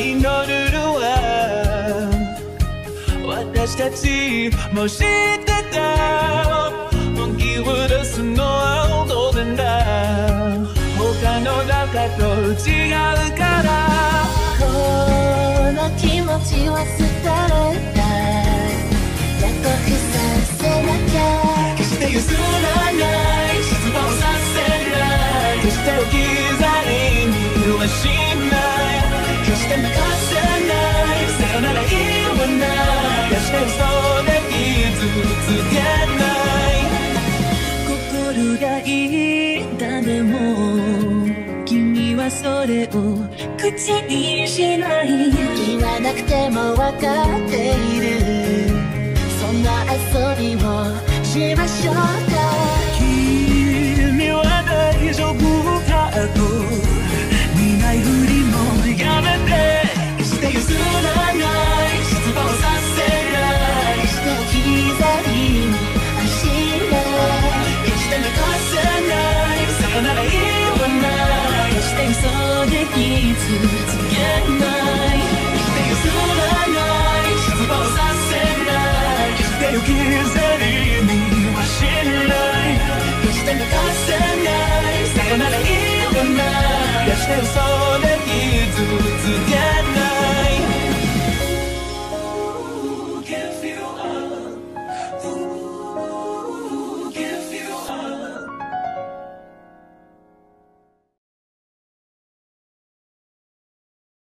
祈るのは私たちも知ってた。本気を出すのは当然だ。他の中と違うから。この気持ちは捨てれた。約束させなきゃ。決して譲らない。失望させない。決して置き去りにはしないそれを口にしない。言わなくてもわかっている。そんな遊びをしましょう。There's